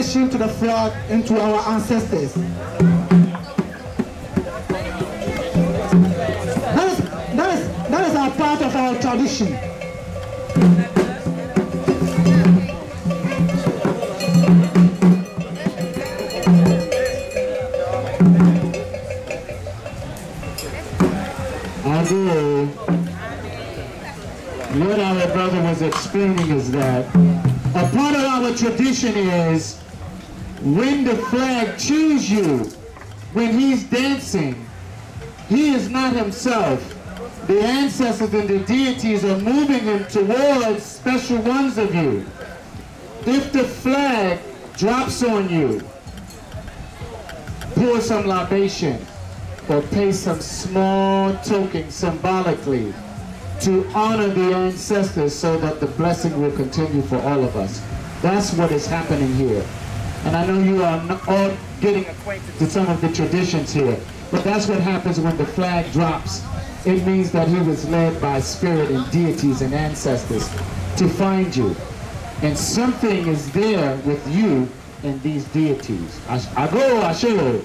to the flag and to our ancestors. That is, that is, that is our part of our tradition. What our brother was explaining is that a part of our tradition is when the flag choose you, when he's dancing, he is not himself. The ancestors and the deities are moving him towards special ones of you. If the flag drops on you, pour some libation or pay some small token symbolically to honor the ancestors so that the blessing will continue for all of us. That's what is happening here. And I know you are all getting acquainted to some of the traditions here, but that's what happens when the flag drops. It means that he was led by spirit and deities and ancestors to find you. And something is there with you and these deities. Ago Ashelo.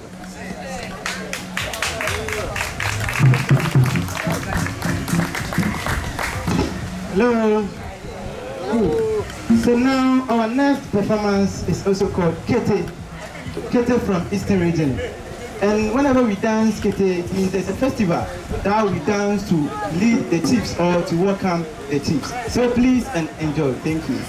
Hello. So now our next performance is also called Kete. Kete from Eastern region. And whenever we dance Kete, it means there's a festival that we dance to lead the chiefs or to welcome the chiefs. So please and enjoy. Thank you.